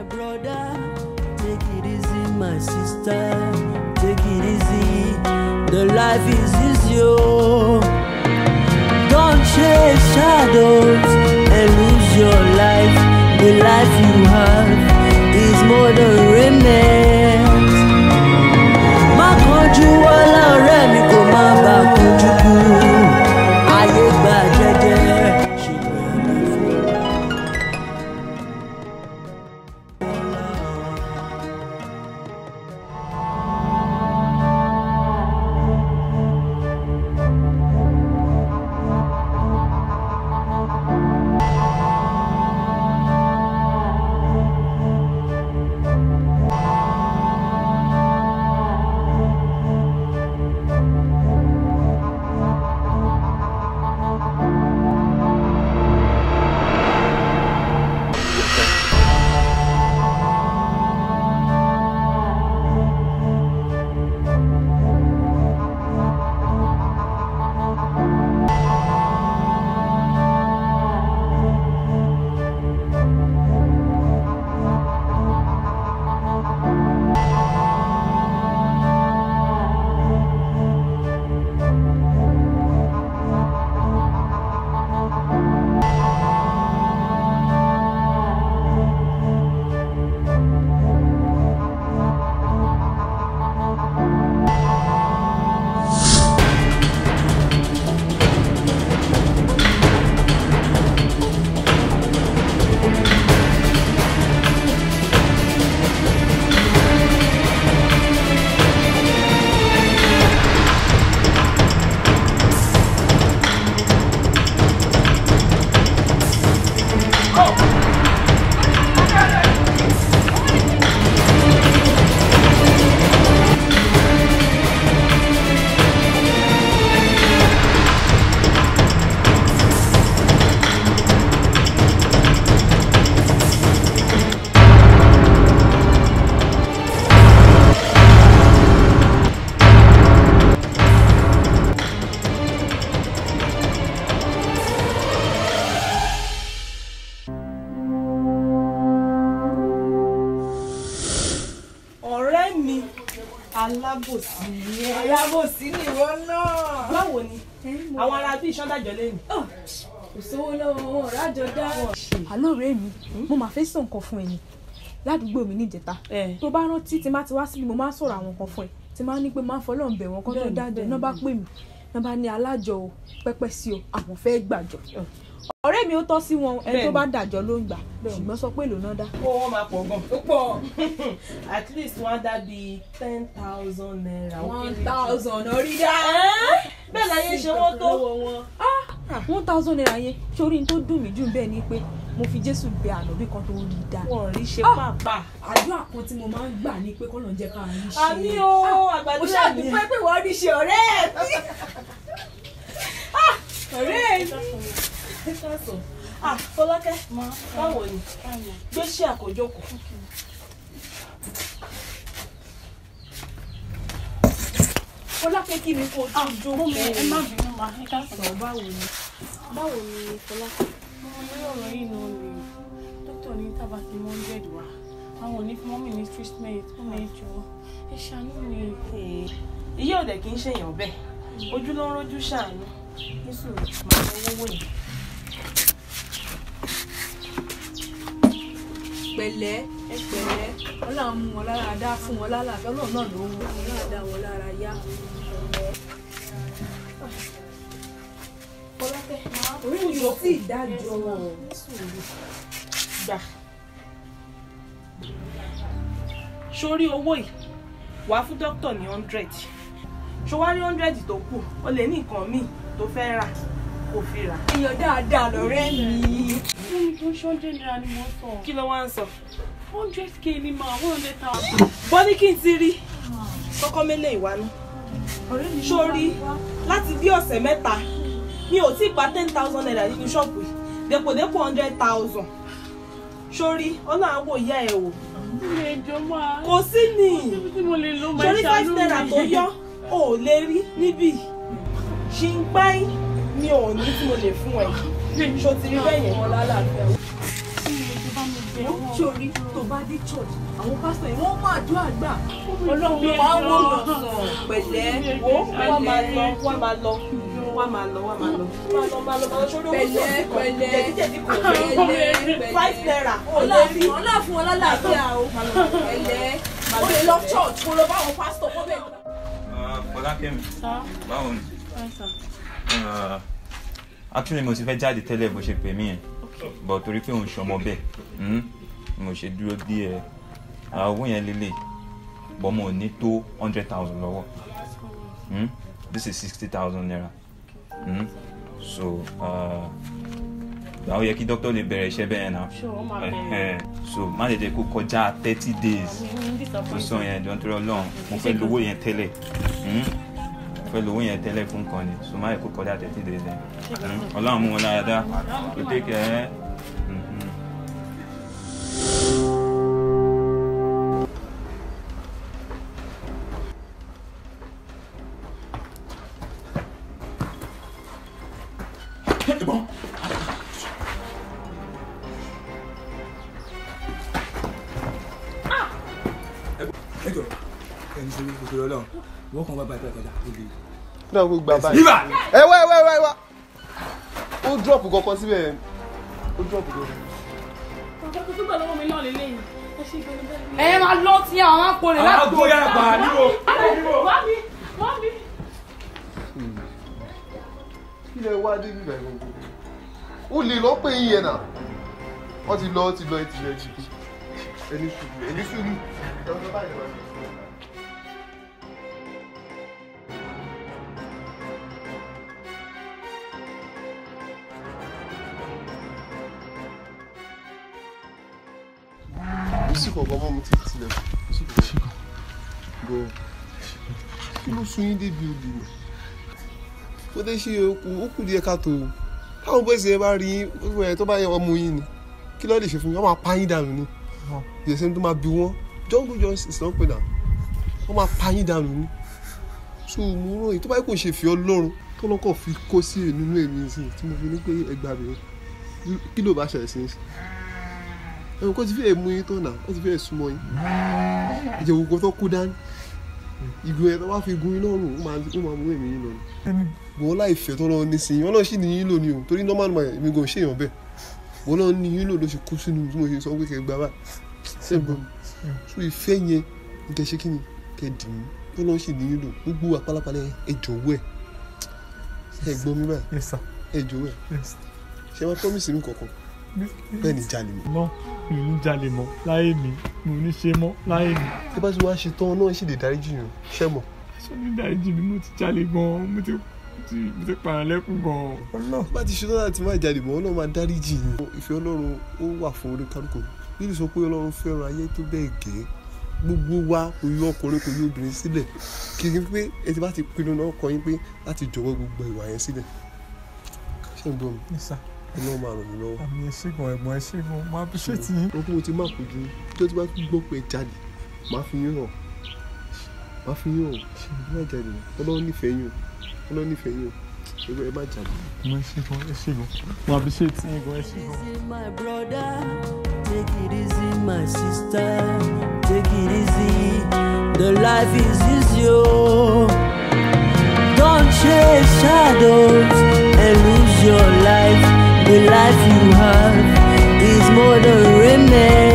My brother, take it easy, my sister, take it easy. The life is easy. oh. Don't chase shadows and lose your life. The life you have is more than Oh! Ọ̀rẹ́ mi alábòsí ni ẹ́. alábòsí ni ìwọ náà. báwo ni? Àwọn ará bíi ìṣọ́dàjọ́ lẹ́nu. kò sówó lọ́wọ́ wọn rájọ dá. àlọ́ ọ̀rẹ́ mi mo máa fẹ́ sọ nǹkan fún ẹ ni. Ládùúgbò mi níjẹta. Tó bá rántí tí má ti wá síbi mo máa sọ̀rọ̀ àwọn kan fún ẹ. Tí máa ń ní pé máa ń fọlọ́run bẹ̀ wọ́n kán tó dájọ́. iná bá pè mí iná bá ní alájọ o pẹ́pẹ́ sí o àwọn fẹ́ gbàjọ ọ̀rẹ́ mi ó tọ́ sí wọn ẹni tó bá dàjọ́ ló ń gbà ṣùgbọ́n sọ pé èlò náà dá kó wọn máa pọ̀ gan. ó pọ̀ at least wọ́n á dá bíi ten thousand naira. ó one thousand orí dá. bẹ́ẹ̀ láyé ṣe wọ́n tó. one thousand naira yẹn sórí n tó dùn mí jù bẹ́ẹ̀ ni pé mo fi jésù bẹ ànábì kan tó rí dáa wọ́n rí ṣe Ah! pàápàá. àdúrà kan tí mo máa ń gbà ní pé kọ́nà jẹ́ ká rí ṣe. àmì o mo àgbàdo ṣàdúpẹ́ pé wọ́n rí ṣe ọ̀rẹ́ mi. ọ̀rẹ́ mi. Ah fọlákẹ́ báwo ni? Gbé ṣe àkójókòó. fọlákẹ́ kí mi kó tó jókòó ẹ má bínú ma ẹ ká sọ báwo ni? báwo ni fọlákẹ́? Mo ní ọ̀rọ̀ yìí náà ni. Dókítà ní tábà tí mo ń jẹ̀dù wá àwọn ò ní fún mọ́mì ní treatment. Ó lè jọ ẹ ṣàánú mi. iye òde kì í ṣèyàn bẹ́ẹ̀. Ojú ló ń rojú ṣàánú. Ní sùúrù máa ń wọ́wọ́ yìí. Pẹ̀lẹ́ ẹ pẹ̀lẹ́. Ọlọ́run mú wọn lára dá fún wọn lálàáfíà. Ọlọ́run náà ló wọ Ọlọ́run dá wọn lára yá. Orí mi ò tí ì gbà. sórí owó yìí wàá fún dókítà ní hundred. Ṣọwárí hundred tó kù? O lè ní nǹkan míì tó fẹ́ rà kó fi rà. èèyàn dáadáa lọ́rẹ́ mi. fún mi tó ń ṣọ́ndé náírà ni mo sọ. Kí ló wá ń sọ. hundred k ni ma one hundred thousand. bọ́dí kí n ti rí. Kọ́kọ́ mélé ìwà ni. sórí láti bí ọ̀sẹ̀ mẹ́ta mi ò tí ì pa ten thousand naira nínú ṣọ́ọ̀bù yìí. Dépòdépò hundred thousand. Sórí á wò ìyá ẹ̀ wò. Kò sí máa sórí five naira tó mi. yọ ò lè rí níbí. Ṣì ń gbáyìn mi ò ní tí mo lè fún ẹ. Ṣó ti rí bẹ́ẹ̀ yẹn. Lè bá mi sórí tó bá dé church àwọn pásítọ̀ yìí wọ́n máa dún àgbà. Ọlọ́run máa ń wò yàn sàn pẹ̀lẹ́ wo wọ́n máa lọ wọ́n máa lọ. Wọ́n máa lọ wọ́n máa lọ. lọ lọ lọ. Pẹ̀lẹ́ pẹ̀lẹ́ kò pẹ̀lẹ́ five naira. Ọlọ́fun ọlọ́fun ọlọ́láàfíà o. Pẹ̀lẹ́ o lè lọ. church kó lọ bá àwọn pásítọ̀ kó bẹ̀. Fọlákẹ́mi Sir. báwo ni actually mo ti fẹ́ jáde tẹ́lẹ̀ bó ṣe pè mí yẹn but torí pé òun ṣọmọ bẹ́ẹ̀ mm, mo ṣe dúró díẹ̀. Owó yẹn lélẹ̀ but mo ní tó hundred thousand lọ́wọ́. Mm, this is sixty thousand naira. Mm, so uh, gbà ó yẹ kí doctor lè bẹ̀rẹ̀ iṣẹ́ bẹ́ẹ̀ náà. So má lè jẹ́ kó kọjá thirty days. Ní tó sọ yẹn jọ nítorí ọlọ́run mo fẹ́ lówó yẹn tẹ́lẹ̀. Mm, fẹ́ lówó yẹn tẹ́lẹ̀ fún kan ni. So má yẹ kó kọjá thirty days yẹn Mm, ọlọ́run mú wọn lára dá. Kò take care. Mhm. Kòkòrò Ọlọ́run wọn kàn bá bá ìpẹ kọjá ó lè. náà gbogbo gbà báyìí. ẹ wá ẹ wá ẹ wá ẹ wá ó drop kankan síbẹ̀ yẹn ó drop kankan. Nǹkan tó gbà lọ́wọ́ mi náà lélẹ́yìn. Ẹ máa lọ tí àwọn polè láti àgbo yà gbà níbo. Wá mi, wá mi. kí lẹ wá dé nígbà yẹn gbogbo. ó lè lọ pé yín yẹn náà wọ́n ti lọ ti lọ ẹ ti lọ ẹ ti kú ẹni sùúrù ẹni sùúrù. Sí kankan mọ́ mo ti tilẹ̀. Kò sí kankan. bọ́. Kí ló sún yín débi olè nù ó dé ṣe ó kù díẹ̀ káàtó. O táwọn bóyá ṣe bá rí yín tó bá yẹ ọmọ yín ni. Kí ló lè ṣe fún yín? Wọ́n máa pa yín dànù ni. Ìyẹsẹ̀ tó máa bí wọ́n. Jungle justice náà pè dà wọ́n máa pa yín dànù ni. So mo rò yìí tó bá yẹ kó ṣe fi ọlọ́run tó lọ́kọ̀ fi kó sí nínú èmi sí tí mo fi ní pé ẹgbàá mi kí ló bá ṣẹlẹ̀ sí ẹ̀rù kó ti fẹ́ mú yín tó nà ó ti fẹ́ súnmọ́ yín. Ìjẹ́ gbogbo tó kú dání. Ìgò ẹ̀ tó bá fi gun yín lọ́rùn ó máa mú èmi yín lọ ni. Wọ́n láìfẹ́ tó lọ́wọ́ ní sí yín. Náà sì ní yín lò ní o. Torí normal man èmi gan ṣèyàn bẹ́ẹ̀. Wọ́n náà ní yín lò ló ṣe kú sínú tí mo ṣe sọ pé kẹ́ gbà báyìí. Ṣé n bọ̀ mi? So ìfẹ́ yẹn ní kẹ́ ṣe kí ni? Kẹ́ dì mí náà sì ní yín lò. Gbogbo àpálápàlà ẹ jọ̀wọ́ ẹ̀. Ẹ gbọ́ mi báyìí? Ẹ jọ̀wọ́ ẹ̀. Wọ́n promise mi kankan bẹ́ẹ̀ ni jalè mọ́ No, mi ò ní jalè mọ́ láyé mi. Mi ò ní ṣe mọ́ láyé mi. tí bá ti wá ṣe tán náà sì lè dáríjì yàn ṣẹ́ mọ̀ Ṣé ní dáríjì mi mo ti jalè gan-an? Mo ti mo ti pààyàn lẹ́kùn gan-an. Ọlọ́run. bá ti ṣetán láti má jalè mọ́ ọlọ́run máa dáríjì yín ìfẹ́ ọlọ́run ó wà fún oníkálukú nínú sọ pé ọlọ́run fẹ́ràn ayé tó bẹ́ẹ̀ gẹ́ gbogbo wa kò yọ ọkùnrin kò yọ obìnrin sílẹ̀ kì í pé ẹ ti bá ti pinnu náà kọ yín pé láti jọ̀wọ́ gbogbo ìwà yẹn sílẹ̀ ṣé ń gbọ́ mi. Ọlọ́run máa ràn mí lọ́wọ́. Àmì ẹ̀ṣẹ̀gun ẹ̀gbọ́n ẹ̀ṣẹ̀gun máa bí ṣé ti yín. wọ́n kún mo ti má kó ju tí ó ti bá fi gbọ́ pé jalè máa fi yín hàn máa fi yín hàn ẹ má mọ́ ọlọ́run nífẹ̀ẹ́ yín o ọlọ́run nífẹ̀ẹ́ yín o ẹ ẹ má jalè. Ẹ̀gbọ́n ẹ̀ṣẹ̀gun ẹ̀ṣẹ̀gun máa ṣé ti yín gan ẹ̀ṣẹ̀gun. easy, my brother. Take it easy, my sister. Take it easy. The life is easy. oh. Don't chase shadows and lose your life. The life you have is more than enough.